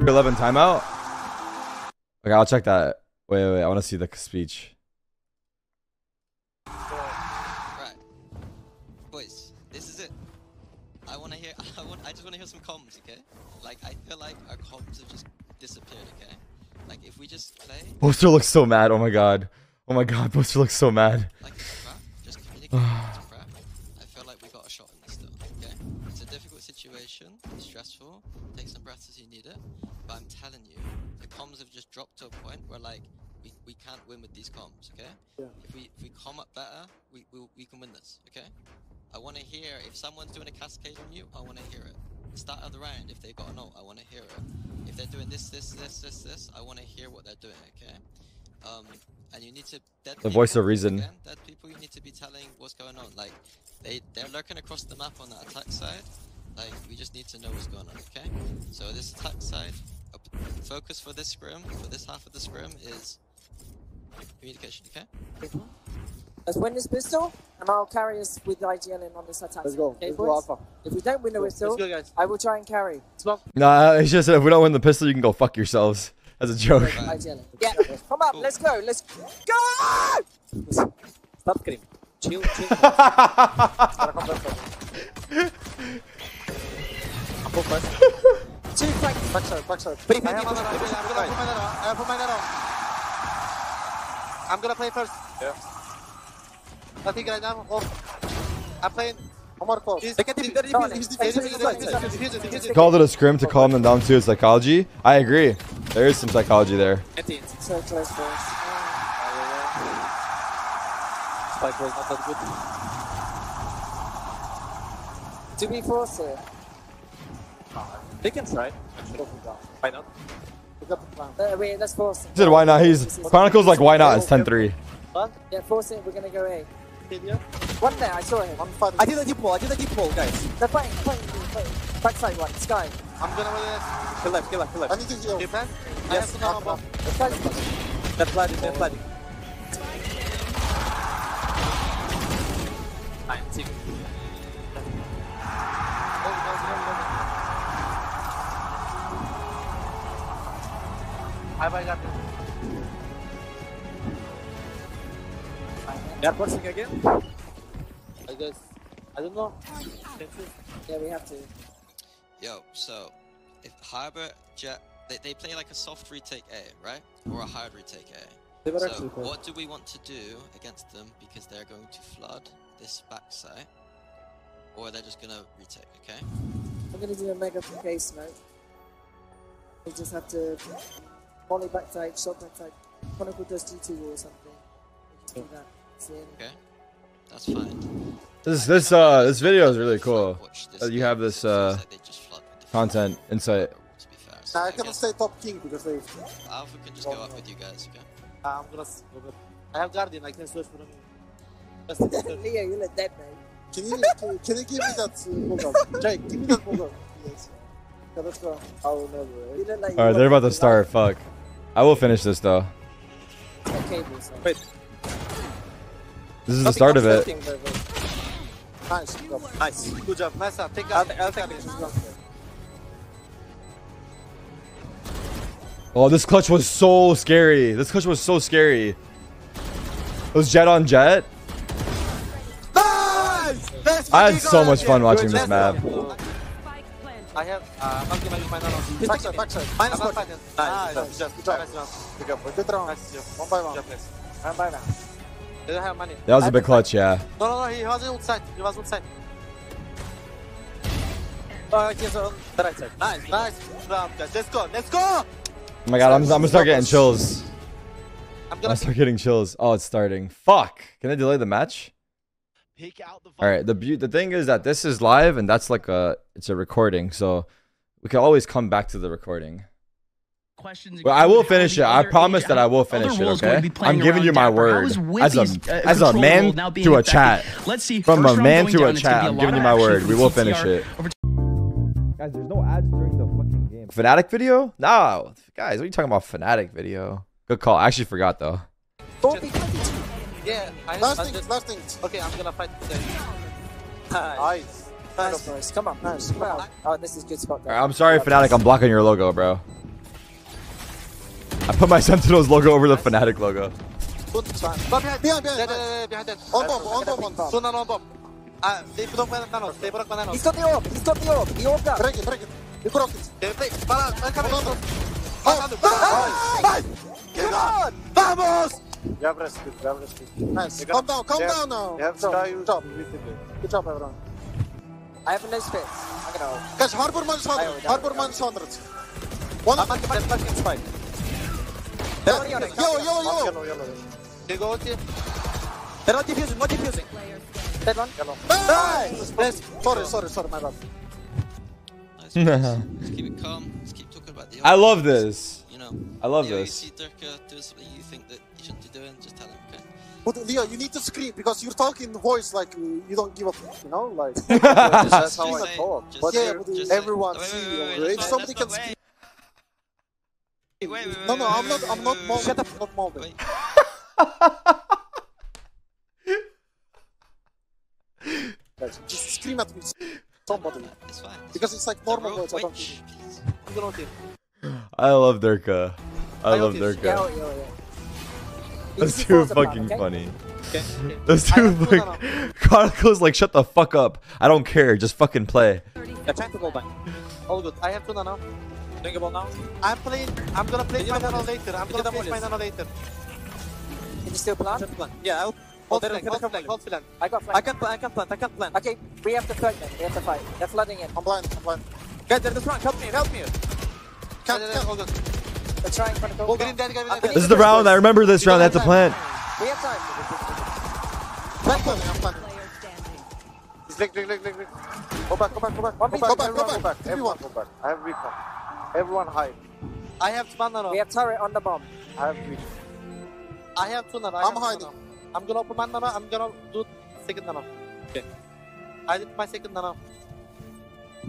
311 timeout. Okay, I'll check that. Wait, wait, wait. I want to see the speech. Right. Boys, this is it. I wanna hear I want I just wanna hear some comms, okay? Like I feel like our comms have just disappeared, okay? Like if we just play Boaster looks so mad. Oh my god. Oh my god, Boaster looks so mad. like just communicate situation, it's stressful, take some breaths as you need it, but I'm telling you, the comms have just dropped to a point where like we, we can't win with these comms, okay? Yeah. If we if we com up better, we, we we can win this, okay? I want to hear if someone's doing a cascade on you. I want to hear it. Start of the round if they got a note. I want to hear it. If they're doing this, this, this, this, this, I want to hear what they're doing. Okay. Um, and you need to. dead The voice of reason. Again, dead people. You need to be telling what's going on. Like they they're lurking across the map on that attack side. Like we just need to know what's going on. Okay. So this attack side, up, focus for this scrim for this half of the scrim is communication. Okay. Let's win this pistol, and I'll carry us with IGL in on this attack. Let's go. Okay, Let's boys? go Alpha. If we don't win the Let's pistol, go. I will try and carry Nah, it's just if we don't win the pistol, you can go fuck yourselves. As a joke. IGL. Yeah, come up, let's go, let's go! Stop scream. Chill, chill. Para full first. Two flanks. Backside, backside. I have another. I'm gonna put my net on. I have uh, put my net on. I'm gonna play first. Yeah. Nothing right now. Off. I'm playing. Called it a scrim to calm them down to psychology. I agree. There is some psychology there. Anti. So close for. Spike was not that good. Do we force it? They can try. actually. Why not? Uh, wait, let's force it. He said, why not? He's Chronicles like, why not? It's 10-3. One. Yeah, force it, we're gonna go A. Failure. One there, I saw him. One fight. I did a deep wall. I did a deep wall, guys. They're fighting, fighting, fighting. Backside one, Skye. I'm gonna win this. Kill left, kill left, kill left. I need to heal. You plan? I Yes, have to know up, about. up. The Skye's They're flooding, they're flooding. Nineteen. Have I got this? They're pushing again? I guess. I don't know. Yeah, we have to. Yo, so if Harbor Jett they, they play like a soft retake A, right? Or a hard retake A. They were So actually what do we want to do against them because they're going to flood this backside? Or they're just gonna retake, okay? I'm gonna do a mega from K smoke. We just have to volley backside, shot backside. Chronicle does G2 or something. We just do that. See? Okay. That's fine. This this uh this video is really cool. Watch Uh, you have this, uh, like they just flood with the Content insight. To be fair. So Nah, I I cannot guess stay top king because they. Alpha can just go up with you guys, okay? I'm gonna. s- go back. I have guardian. I can switch from. Just take the- Leo, you look dead, mate. Can you can, can you give me that uh, bulldog? Jake, give me that bulldog. Yes. Yeah, let's go. Oh no, bro. You like All right, they're about to start. Fuck. I will finish this though. Wait. This is the start of it. Nice. Nice. Good job. Nice. Take I'll. I'll take this. Oh, this clutch was so scary. This clutch was so scary. It was Jett on Jett. I had so much fun watching this let's map. Go. I have. Uh, I'm gonna use my nano. Backside, backside. Minus I'm one. not Nice. Nice. Good job. Good job. Good job. Good round. Nice job. One by Good one. job, guys. Round by round. They don't have money. That was a big clutch, yeah. No, no, no. He was outside. He was outside. Oh, he's on the right side. Nice, nice. Good job, guys. Let's go. Let's go. Oh my god, I'm, I'm gonna start getting chills. I'm I'm gonna gonna start getting chills. Oh, it's starting. Fuck. Can I delay the match? Pick out the All right. The beau- the thing is that this is live and that's like a it's a recording, so we can always come back to the recording. questions. But I will finish it. I promise that I will finish it. roles going to Okay. I'm giving you my Dapper. I word was with as a uh, as a man role to a chat. Let's see. From a man going to a down, it's gonna chat. I'm giving you my word. We will finish it. over Guys, there's no ads during the fucking game. Fnatic video? No. Guys, what are you talking about? Fnatic video. Good call. I actually forgot though. Don't be 22. Yeah, I Last I'm thing, just, last thing. Okay, I'm gonna fight today. Nice. Nice. Nice. Come on, nice. Come on. Oh, this is good spot. All right, I'm sorry, Fnatic. I'm blocking your logo, bro. I put my Sentinels logo over the Fnatic logo. Two, one. Go behind. Behind, behind, behind that. On bomb, on bomb, on bomb. Two nano on bomb. Ah, they broke my nanos. They broke my nanos. He's got the orb. He's got the orb. The orb down. Break it, break it. You broke it. They play. Para, I'm coming. Hold on. Nice. Get on! Vamos! You have rested, you have rested. Nice. You Calm got- down, calm you have- down now. You have Good job, Good job. Good job, everyone. I have no spits. I'm gonna ult. Guys, Harbor minus 100. Ayo, Harbor ayo. minus 100. One. I'm at the fucking spike. They're already on it. Yo, yo, One yo. yellow, yellow. They go ulti. They're not defusing, not defusing. Dead one. Nice. Nice. Sorry, sorry, sorry, my bad. Nice guys. Just keep it calm. Just keep talking about the. I love obvious. this. You know. I love Leo, this. You see Derke doing something you think that he shouldn't be doing, just tell him, okay? But Leo, you need to scream because you're talking voice like you don't give a fuck, you know? Like, That's how Just I say- talk. just But yeah, but just everyone Wait, see wait, you. wait, wait, If somebody can scream. Wait, wait, wait, No, no, I'm not, I'm not wait, molding. wait, I'm not molding. Guys, Just scream at me. Somebody. It's fine. it's Because it's like normal rogue voice. I don't witch. I'm gonna ulti. I love Derke. I I love noticed. Yeah, oh, Derke. Oh, yeah, yeah. That's too force plan, fucking okay? funny. Okay. okay. That's I too have two fucking. Chronicles like shut the fuck up. I don't care. Just fucking play. They're trying to go back. All good. I have two nano. Think about now. I'm playing. I'm gonna play my nano later. I'm gonna play my nano later. Can you still plant? Yeah, I'll. Oh, Hold they're flank, hold come flank, hold flank. I got I flank. can plant, I can plant, I can plant. Okay, we have to fight them. We have to fight. They're flooding in. I'm blind, I'm blind. Guys, they're the front. Help me, help me. Can't, Yeah, yeah, can't. All good. Guy, green, dead This is guy. the round. I remember this round. They have to plant. We have time. I'm planning, I'm planning. He's lick, lick, lick, lick, lick. Go back, go back, go back. One Go beat, back, go back, everyone go go back. back. Everyone go back. I have recon. Everyone hide. I have one nano. We have turret on the bomb. I have recon. I have two nano. I I'm have two hiding. nano. I'm gonna open one nano. I'm gonna do second nano. Okay. I did my second nano.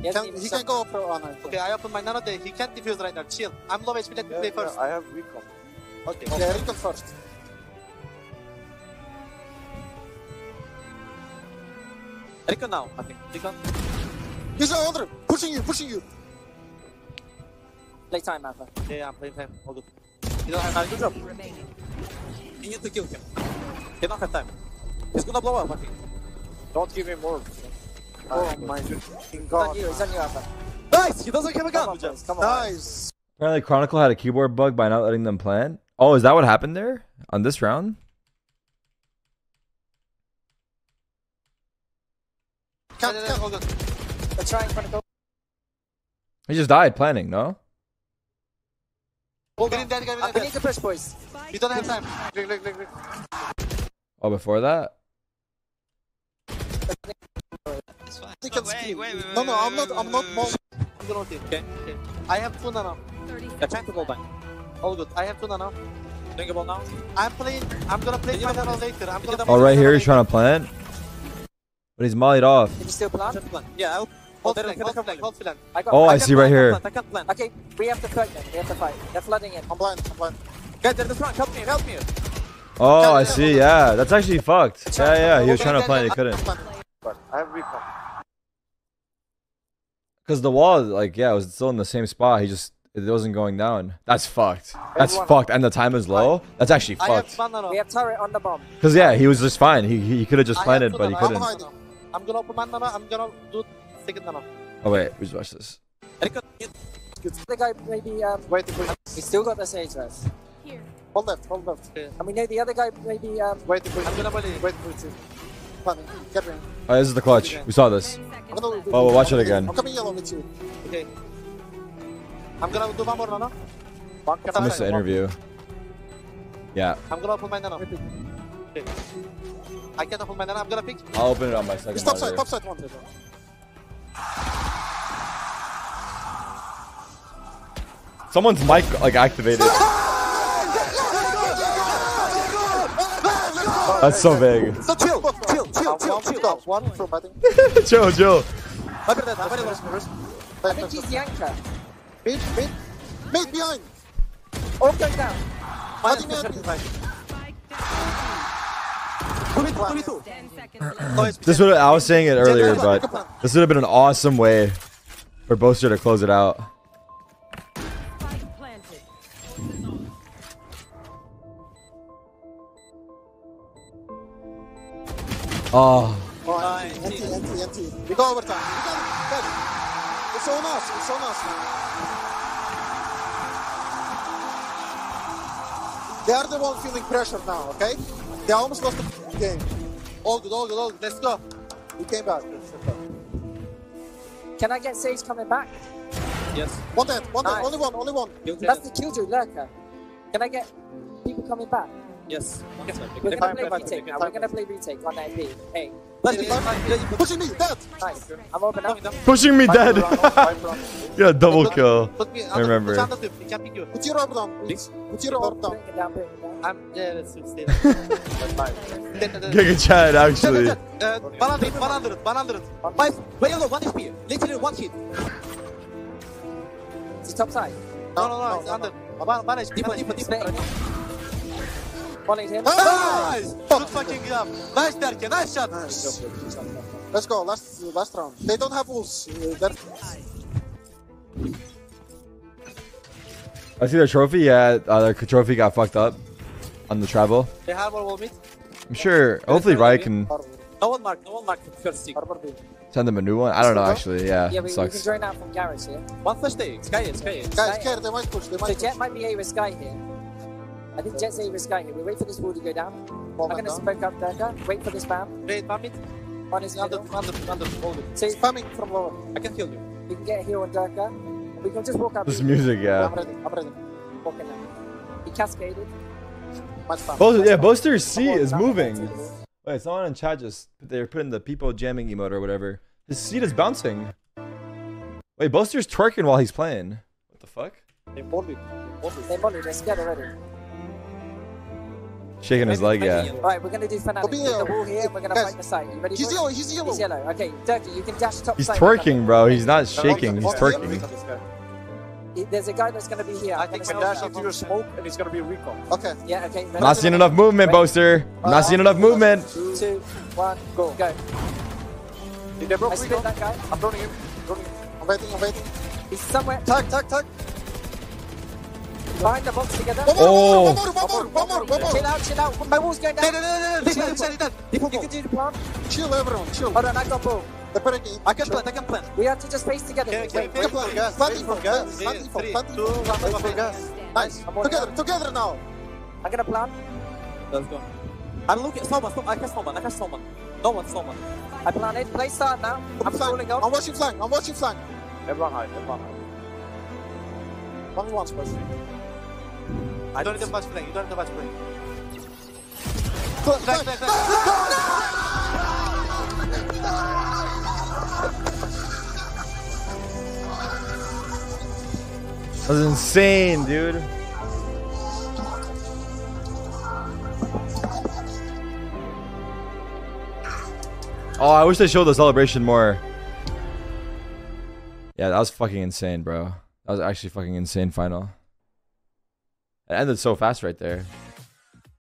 He, hasn't Can, he can go up for honor. Okay, I open my nano there. He can't defuse right now. Chill. I'm low HP. Let me Yeah, play yeah, first. I have recon. Okay. Yeah, Rico first. Recon now. I think. Recon. He's under, pushing you, pushing you. Play time, Alpha. Yeah, yeah, I'm playing time. All good. You don't have time. Good job. You need to kill him. He don't have time. He's gonna blow up. I think. Don't give him more. Oh my It's on god. you. It's on you, Alpha. Nice. He doesn't have a Come gun. on, Good Come on. Nice. Apparently, Chronicle had a keyboard bug by not letting them plant. Oh, is that what happened there on this round? Can't, Yeah, yeah, can't. all good. They're trying to. He just died planning. No. Go green, dead guy, green, we need to push, boys. You don't have time. Oh, before that. It's fine. They Oh, can wait, scream. wait, wait, No, wait, no, wait, I'm not, wait, I'm wait, not wait, mom. I'm gonna ulti. Okay. okay. I have two nano. They're trying to go back. All good. I have two nano. Think about now. I'm playing. I'm gonna play my nano later. I'm gonna. Oh, right here he's trying to plant. But he's mollied off. Can you still plant? Yeah, I'll. Oh, hold flank, hold flank, hold flank. I got Oh, flank. I see right here. I can't plant. Okay, we have to fight them. We have to fight. They're flooding in. I'm blind, I'm blind. Guys, they're the front. Help me, help me. Oh, I see. Yeah, that's actually fucked. Yeah, yeah. He was trying to plant. He couldn't. I have recon. Cause the wall, like, yeah, it was still in the same spot. He just it wasn't going down. That's fucked. That's Everyone- fucked. And the time is low. That's actually I have fucked. one. We have turret on the bomb. Cause yeah, he was just fine. He he could have just planted, but he nano. couldn't. I'm hiding. I'm gonna open one nano. I'm gonna do second nano. Oh wait, we just watch this. Recon, you- The guy maybe um, Wait, wait. he still got the sage rest. Hold left, hold left. And we know the other guy maybe um, Wait, wait. I'm gonna bully. Wait, wait, wait. Planning. Get ready. Oh, this is the clutch. We saw this. Oh, we'll watch it again. I'm coming yellow with you. Okay. I'm gonna do one more. One I missed the interview. Yeah, I'm gonna open my nano. Okay. I can't open my nano. I'm gonna pick. I'll open it on my second top side, top side one. Someone's mic like activated. That's so big. So chill, one from, I think. Joe, Joe. I think Yanka. Mid, mid. Mid, behind! Okay, down. I think this would I was saying it earlier, but this would have been an awesome way for Boaster to close it out. Oh go overtime. We got it. We got it. It's on us. It's on us now. They are the one feeling pressure now, okay? They almost lost the game. All good, all good, all good. Let's go. We came back. Can I get Sage coming back? Yes. One dead, one dead, Nice. only one, only one. You That's the Killjoy lurker. Can I get people coming back? Yes. We're gonna time play retake now. We're gonna play retake on that B. Hey, Let's be Pushing me, dead. nice. I'm open up. pushing me dead. Yeah, double kill. Put me I remember. Put under tip. He can pick you. Put your orb down, please. Put your orb down. It down, bring it down. I'm yeah, let's stay. That's. Giga Chad, actually. Uh, 100, 100, 100. Five. Wait, no, one HP. Literally one hit. Is he top side? No, no, no, it's under. One, one HP. Deeper, deeper, deeper. Volleyed him. Nice! Good fucking job. Nice, Derke. Nice shot. Let's go, last last round. They don't have wolves. Uh, I see their trophy. Yeah, uh, their trophy got fucked up on the travel. They have our wall meet. I'm sure. Hopefully, Riot can No one mark, no one mark first stick. Send them a new one. I don't know. Actually, yeah, Yeah, we, we can sucks. join out from garage here. One flash day. Skye it, sky it. Guys, care, they might push, they So might Jett push. might be A with Sky here. I think Jett's A with Skye here. We wait for this wall to go down. I'm gonna down. smoke up Derke. Wait for this bam. Wait, one mid. On his Under, middle. under, under. Hold it. So Spamming from lower. I can kill you. we can get a heal on Derke. We can just walk up. This music, yeah. I'm yeah. ready, I'm ready. Walking now. He cascaded. Much spam. Both, yeah, Boaster's C is moving. Wait, someone in chat just they're putting the people jamming emote or whatever. His seat is bouncing. Wait, Boaster's twerking while he's playing. What the fuck? They hold it. Hold it. They molly, they're scared already. Shaking his leg, yeah. Right, we're gonna do Fnatic. Obi, We're the uh, wall here, we're gonna guys, fight the site. You ready He's yellow, he's yellow. He's yellow. Okay, Derke, you can dash top He's side. twerking, bro. He's not shaking. He's twerking. There's a guy that's gonna be here. I think gonna we dash into him. your smoke and it's gonna be a recall. Okay. Yeah, okay. ready? Not seeing enough movement, Boaster. I'm not seeing enough movement. Two, one, go. Go. Did they broke I split that guy. I'm running him. Him. I'm waiting, I'm waiting. He's somewhere Tag, tag, tag. Behind the box together. One more, Oh. one more, one more, one more, one more. Chill out, chill out. My wall's going down. no, no, no, no. Listen, listen, listen. You can do the plan. Chill, everyone, chill. Hold on, I got ball. They're breaking. I can plant, I can plant. We have to just face together. Okay, okay, Wait, Take a plan, guys. Plant info, guys. Three, Plant info, three, plant two, info. one, Wait one, for one. gas. Nice. I'm on Together, together now. I'm gonna plan. Let's go. I'm looking. Someone, someone. I can someone. I can someone. No one, someone. I plan it. Play start now. I'm flank. falling I'm off. watching flank. I'm watching flank. Everyone hide. Everyone hide. One once first. I don't need the flash play. You don't need the flash play. Flank, Flash, flank. flash, flash. That was insane, dude. Oh, I wish they showed the celebration more. Yeah, that was fucking insane, bro. That was actually fucking insane final. It ended so fast right there.